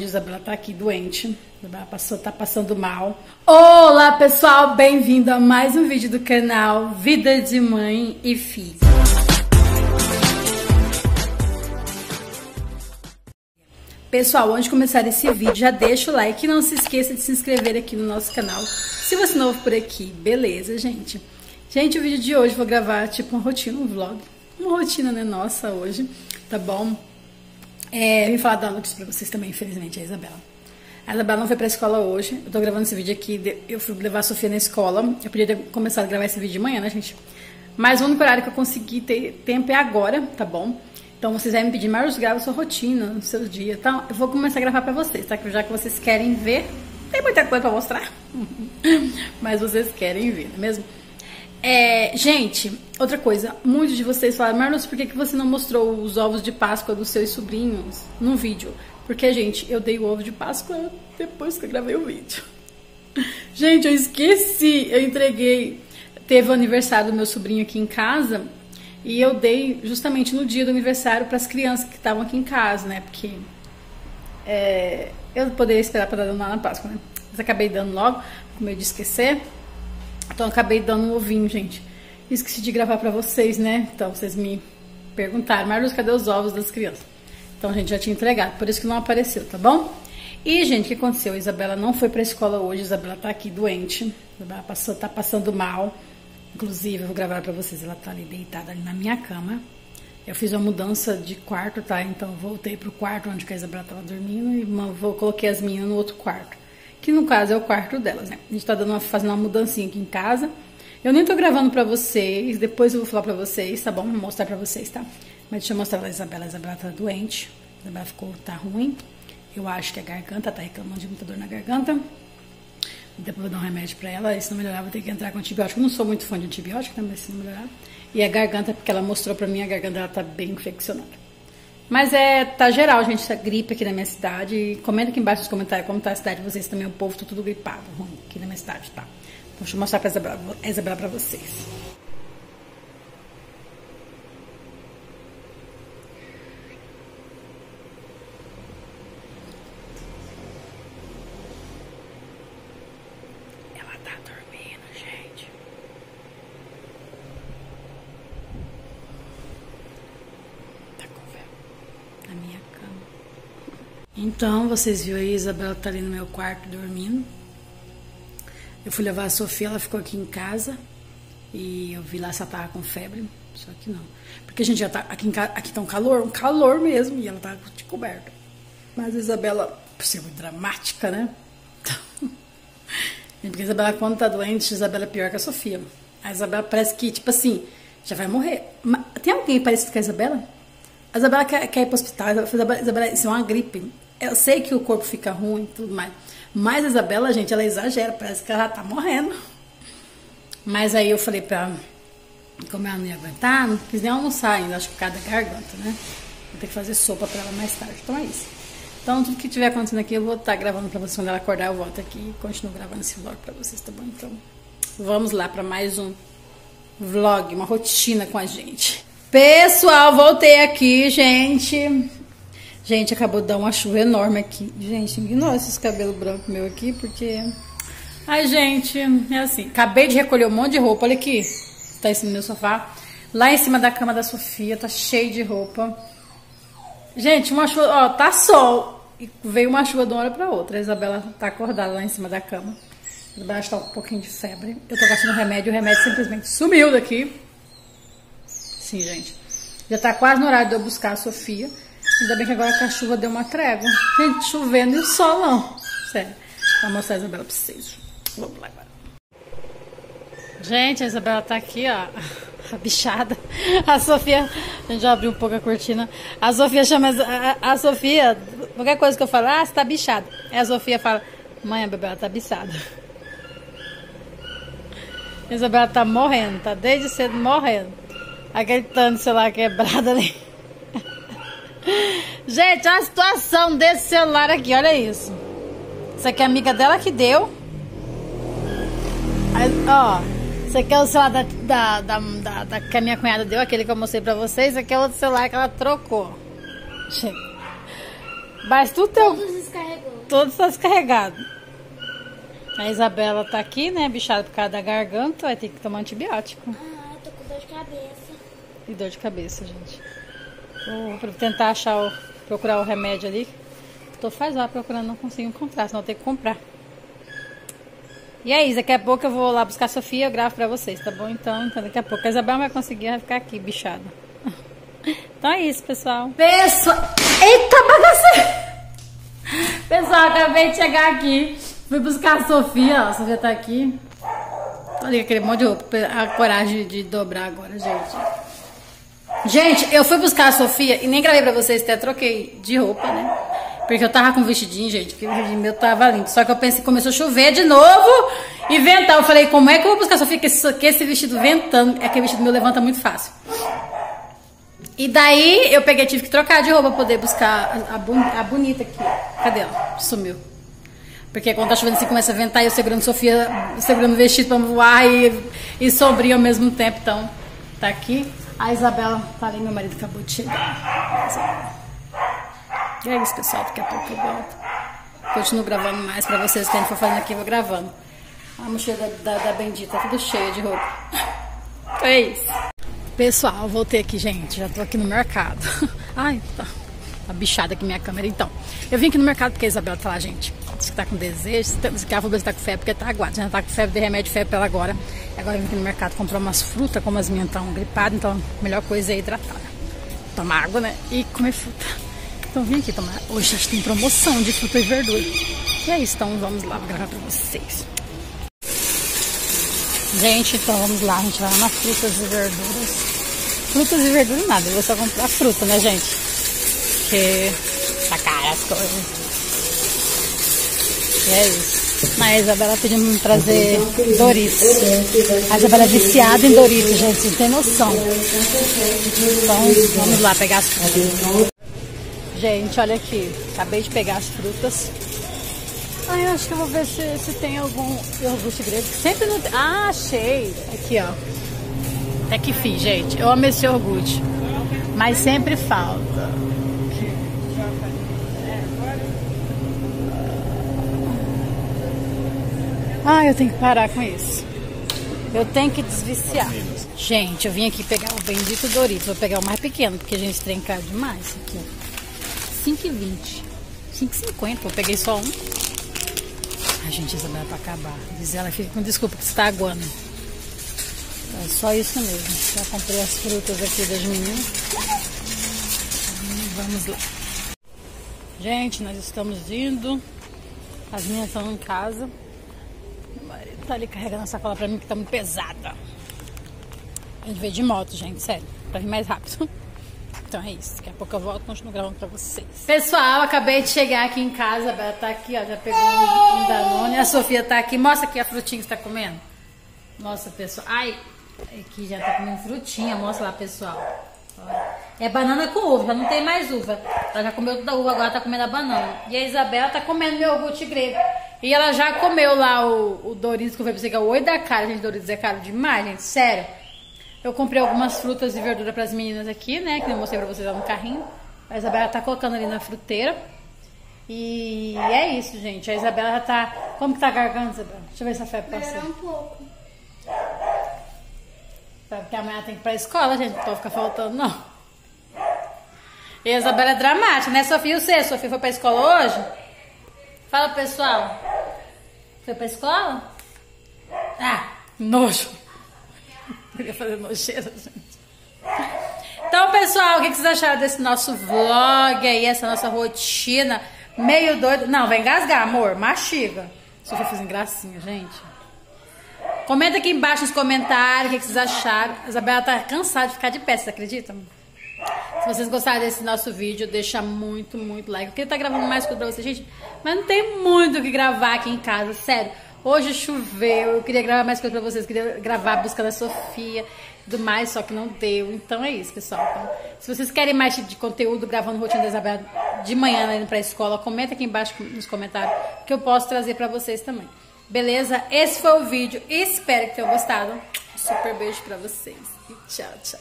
hoje, Isabela tá aqui doente. Isabela passou, tá passando mal. Olá, pessoal, bem-vindo a mais um vídeo do canal Vida de Mãe e Filho. Pessoal, antes de começar esse vídeo, já deixa o like e não se esqueça de se inscrever aqui no nosso canal. Se você é novo por aqui, beleza, gente? Gente, o vídeo de hoje vou gravar tipo uma rotina, um vlog. Uma rotina, né, nossa, hoje, tá bom? É, vim falar da notícia pra vocês também, infelizmente, a Isabela. A Isabela não foi pra escola hoje, eu tô gravando esse vídeo aqui, eu fui levar a Sofia na escola. Eu podia ter começado a gravar esse vídeo de manhã, né, gente? Mas o único horário que eu consegui ter tempo é agora, tá bom? Então vocês vão me pedir, Marlos, grava sua rotina, no seu dia. Então eu vou começar a gravar pra vocês, tá? Já que vocês querem ver, tem muita coisa pra mostrar. Mas vocês querem ver, não é mesmo? É, gente, outra coisa, muitos de vocês falaram, Marlos, por que, que você não mostrou os ovos de Páscoa dos seus sobrinhos num vídeo? Porque, gente, eu dei o ovo de Páscoa depois que eu gravei o vídeo. Gente, eu esqueci, eu entreguei. Teve o aniversário do meu sobrinho aqui em casa e eu dei justamente no dia do aniversário para as crianças que estavam aqui em casa, né? Porque é, eu poderia esperar para dar na Páscoa, né? Mas acabei dando logo, com medo de esquecer. Então acabei dando um ovinho, gente. Esqueci de gravar para vocês, né? Então vocês me perguntaram, Marlos, cadê os ovos das crianças? Então a gente já tinha entregado, por isso que não apareceu, tá bom? E, gente, o que aconteceu? A Isabela não foi pra escola hoje, a Isabela tá aqui doente, a Isabela passou, tá passando mal. Inclusive, eu vou gravar pra vocês, ela tá ali deitada ali na minha cama. Eu fiz uma mudança de quarto, tá? Então voltei pro quarto onde a Isabela tava dormindo e vou, coloquei as meninas no outro quarto. Que no caso é o quarto delas, né? A gente tá dando uma, fazendo uma mudancinha aqui em casa. Eu nem tô gravando pra vocês, depois eu vou falar pra vocês, tá bom? Vou mostrar pra vocês, tá? Mas deixa eu mostrar pra Isabela. A Isabela tá doente. A Isabela ficou, tá ruim. Eu acho que a garganta tá reclamando de muita dor na garganta. Depois eu vou dar um remédio pra ela. E se não melhorar, vou ter que entrar com antibiótico. Eu não sou muito fã de antibiótico, né? Mas se não melhorar. E a garganta, porque ela mostrou pra mim, a garganta dela tá bem infeccionada. Mas é, tá geral, gente, essa gripe aqui na minha cidade. Comenta aqui embaixo nos comentários como tá a cidade de vocês também. O povo tá tudo gripado, ruim aqui na minha cidade, tá? Então, deixa eu mostrar pra Isabela, Isabela pra vocês. Ela tá dormindo, gente. Tá com fé. Na minha cama. Então, vocês viram aí, a Isabela tá ali no meu quarto dormindo. Eu fui levar a Sofia, ela ficou aqui em casa. E eu vi lá se ela tava com febre. Só que não. Porque a gente já tá. Aqui, em, aqui tá um calor, um calor mesmo. E ela tá de coberta. Mas a Isabela, por ser muito dramática, né? Então, porque a Isabela, quando tá doente, a Isabela é pior que a Sofia. A Isabela parece que, tipo assim, já vai morrer. Tem alguém parecido com a Isabela? A Isabela quer, quer ir pro hospital. A Isabela, Isabela, isso é uma gripe. Eu sei que o corpo fica ruim e tudo mais. Mas a Isabela, gente, ela exagera. Parece que ela tá morrendo. Mas aí eu falei pra ela, como ela não ia aguentar, não quis nem almoçar ainda, acho que por causa da garganta, né? Vou ter que fazer sopa pra ela mais tarde. Então é isso. Então, tudo que tiver acontecendo aqui, eu vou estar gravando pra vocês. Quando ela acordar, eu volto aqui e continuo gravando esse vlog pra vocês, tá bom? Então, vamos lá pra mais um vlog, uma rotina com a gente. Pessoal, voltei aqui, gente. Gente, acabou de dar uma chuva enorme aqui. Gente, ignora esses cabelos brancos meu aqui, porque... Ai, gente, é assim. Acabei de recolher um monte de roupa, olha aqui. Tá cima do meu sofá. Lá em cima da cama da Sofia, tá cheio de roupa. Gente, uma chuva, ó, tá sol. E veio uma chuva de uma hora pra outra. A Isabela tá acordada lá em cima da cama. A com um pouquinho de febre. Eu tô gastando remédio, o remédio simplesmente sumiu daqui. Sim, gente. Já tá quase no horário de eu buscar a Sofia. Ainda bem que agora a chuva deu uma trégua. Gente, chovendo e o sol não. Sério. Vou mostrar a Isabela pra vocês. Vamos lá agora. Gente, a Isabela tá aqui, ó. A bichada. A Sofia. A gente já abriu um pouco a cortina. A Sofia chama. A, a Sofia. Qualquer coisa que eu falar, ah, você tá bichada. Aí a Sofia fala: Mãe, a Isabela tá bichada. Isabela tá morrendo, tá desde cedo morrendo. Aquele tanto de celular quebrado ali. Gente, olha a situação desse celular aqui, olha isso. Isso aqui é a amiga dela que deu. Aí, ó, isso aqui é o celular da, da, da, da- da- que a minha cunhada deu, aquele que eu mostrei pra vocês. Esse aqui é outro celular que ela trocou. Gente. Mas tudo teu. Todos descarregados. todo tá descarregado. A Isabela tá aqui, né? Bichada por causa da garganta, vai ter que tomar antibiótico. Ah, tô com dor de cabeça. E dor de cabeça, gente. Vou tentar achar o, procurar o remédio ali. Tô faz lá procurando, não consigo encontrar, senão tenho que comprar. E é isso, daqui a pouco eu vou lá buscar a Sofia eu gravo pra vocês, tá bom? Então, então daqui a pouco a Isabela vai conseguir vai ficar aqui, bichada. Então é isso, pessoal. Pessoal! Eita, bagaceira! Pessoal, acabei de chegar aqui. Fui buscar a Sofia, ó. A Sofia tá aqui. Olha aquele monte de roupa. A coragem de dobrar agora, gente. Gente, eu fui buscar a Sofia e nem gravei pra vocês, até troquei de roupa, né? Porque eu tava com vestidinho, gente, que o vestidinho meu tava lindo. Só que eu pensei, começou a chover de novo e ventar. Eu falei, como é que eu vou buscar a Sofia que esse, que esse vestido ventando? É que o vestido meu levanta muito fácil. E daí eu peguei, tive que trocar de roupa pra poder buscar a, a, a bonita aqui. Cadê ela? Sumiu. Porque quando tá chovendo assim começa a ventar e eu segurando Sofia, segurando o vestido pra voar e, e sombrio ao mesmo tempo. Então, tá aqui. A Isabela tá ali, meu marido acabou de chegar. E é isso, pessoal. Daqui a pouco eu volto. Continuo gravando mais pra vocês. O que a gente for fazendo aqui, eu vou gravando. A mochila da, da, da Bendita, tudo cheia de roupa. É isso. Pessoal, voltei aqui, gente. Já tô aqui no mercado. Ai, tá. Tá bichada aqui minha câmera. Então, eu vim aqui no mercado porque a Isabela tá lá, gente. Disse que tá com desejo. Disse que ela falou que tá com febre porque tá aguarda. Já tá com febre, de remédio febre pra ela agora. Agora eu vim aqui no mercado comprar umas frutas, como as minhas estão gripadas. Então, a melhor coisa é hidratar. Tomar água, né? E comer fruta. Então vim aqui tomar. Hoje a gente tem promoção de fruta e verdura. E é isso, então vamos lá gravar pra vocês. Gente, então vamos lá, a gente vai lá nas frutas e verduras. Frutas e verduras nada, eu vou só comprar fruta, né, gente? Porque tá cara as coisas. E é isso. Mas a Isabela pediu me trazer Doritos. A Isabela é viciada em Doritos, gente, não tem noção. Então vamos lá pegar as frutas. Gente, olha aqui. Acabei de pegar as frutas. Ai, eu acho que eu vou ver se, se tem algum iogurte grego. Sempre não tem. Ah, achei. Aqui, ó. Até que fiz, gente. Eu amo esse iogurte. Mas sempre falta. Ah, eu tenho que parar com isso. Eu tenho que desviciar. Gente, eu vim aqui pegar o bendito Doritos. Vou pegar o mais pequeno, porque a gente tem cara demais aqui. 5,20. 5,50. Eu peguei só um. Ai, gente, essa dá pra acabar. Diz ela, fica com desculpa que está aguando. É só isso mesmo. Já comprei as frutas aqui das meninas. Vamos lá. Gente, nós estamos indo. As minhas estão em casa. Tá ali carregando a sacola pra mim que tá muito pesada. A gente de moto, gente, sério. Pra vir mais rápido. Então é isso. Daqui a pouco eu volto e continuo gravando pra vocês. Pessoal, acabei de chegar aqui em casa. A Bela tá aqui, ó. Já pegou um, um Danone. A Sofia tá aqui. Mostra aqui a frutinha que você tá comendo. Nossa, pessoal. Ai, aqui já tá comendo frutinha. Mostra lá, pessoal. É banana com uva, não tem mais uva. Ela já comeu toda a uva, agora tá comendo a banana. E a Isabela tá comendo meu iogurte grego. E ela já comeu lá o, o Doritos, que eu falei pra você que é o oi da cara, gente. Doritos é caro demais, gente. Sério. Eu comprei algumas frutas e verduras para as meninas aqui, né? Que eu mostrei para vocês lá no carrinho. A Isabela tá colocando ali na fruteira. E é isso, gente. A Isabela já tá. Como que tá a garganta, Isabela? Deixa eu ver se a febre passa. Melhorou um pouco. Porque amanhã tem que ir pra escola, gente. Não pode ficar faltando, não. E a Isabela é dramática, né, Sofia? E você? Sofia foi pra escola hoje? Fala, pessoal. Foi pra escola? Ah, nojo. Queria fazer nojeira, gente. Então, pessoal, o que vocês acharam desse nosso vlog aí, essa nossa rotina meio doida? Não, vai engasgar, amor, mastiga. Só tô fazendo gracinha, gente. Comenta aqui embaixo nos comentários o que vocês acharam. A Isabela tá cansada de ficar de pé, vocês acreditam? Se vocês gostaram desse nosso vídeo, deixa muito, muito like. Eu queria estar gravando mais coisa pra vocês, gente. Mas não tem muito o que gravar aqui em casa, sério. Hoje choveu, eu queria gravar mais coisa pra vocês, queria gravar a busca da Sofia e tudo mais, só que não deu. Então é isso, pessoal. Então, se vocês querem mais de conteúdo gravando rotina da de manhã né, indo pra escola, comenta aqui embaixo nos comentários que eu posso trazer pra vocês também. Beleza? Esse foi o vídeo. Espero que tenham gostado. Super beijo pra vocês. E tchau, tchau.